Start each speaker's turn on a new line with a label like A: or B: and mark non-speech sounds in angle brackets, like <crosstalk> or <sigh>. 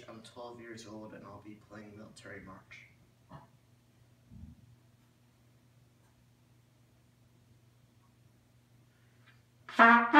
A: age, I'm 12 years old and I'll be playing military march. <laughs>